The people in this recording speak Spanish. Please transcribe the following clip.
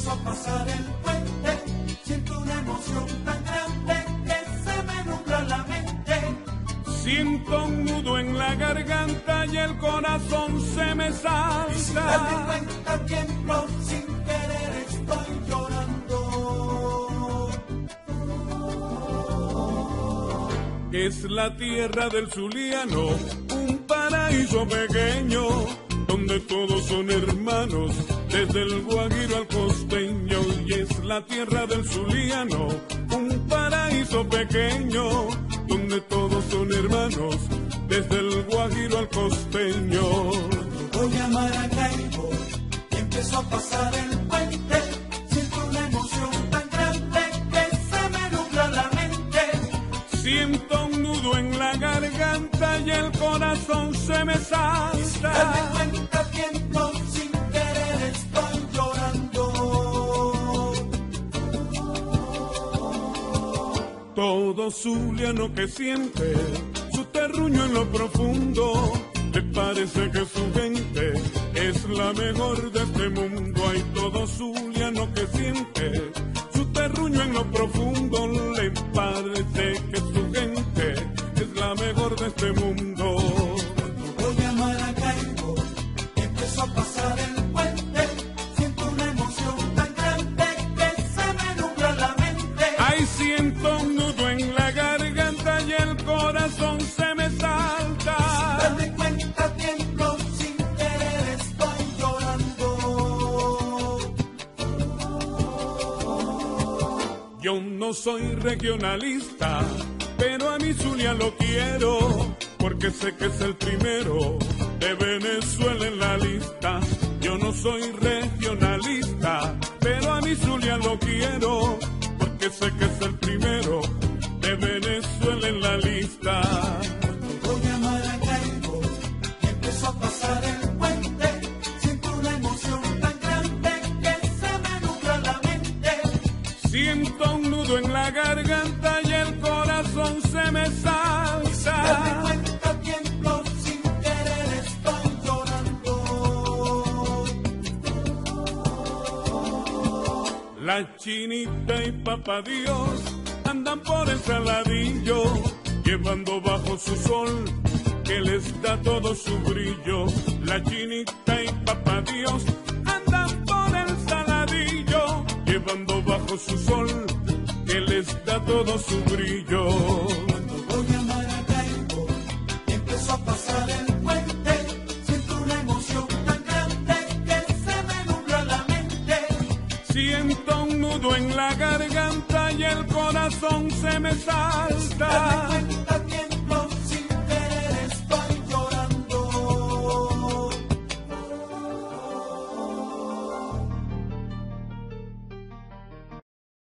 empezó a pasar el puente, siento una emoción tan grande que se me nubla la mente. Siento un nudo en la garganta y el corazón se me Y sin darme salta. cuenta tiempo, sin querer estoy llorando. Es la tierra del Zuliano, un paraíso pequeño, donde todos son hermanos, desde el Guajiro al es la tierra del Zuliano, un paraíso pequeño, donde todos son hermanos, desde el Guajiro al costeño. Voy a Maracaibo y empezó a pasar el puente. Siento una emoción tan grande que se me nubla la mente. Siento un nudo en la garganta y el corazón se me salta. cuenta tiempo, Todo zuliano que siente su terruño en lo profundo, le parece que su gente es la mejor de este mundo. Hay todo zuliano que siente su terruño en lo profundo, le parece que su gente es la mejor de este mundo. Voy a Maracaibo empezó a pasar el puente. Siento una emoción tan grande que se me nubla la mente. Ay, siento corazón se me salta. Darme cuenta tiempo, sin querer estoy llorando. Yo no soy regionalista, pero a mi Zulia lo quiero, porque sé que es el primero de Venezuela en la lista. Yo no soy regionalista, pero a mi Zulia lo quiero, porque sé que Siento un nudo en la garganta y el corazón se me llorando. La chinita y papá Dios andan por el saladillo, llevando bajo su sol que les da todo su brillo. Bajo su sol que les da todo su brillo. Voy a Maracaibo y empezó a pasar el puente. Siento una emoción tan grande que se me nubla la mente. Siento un nudo en la garganta y el corazón se me salta.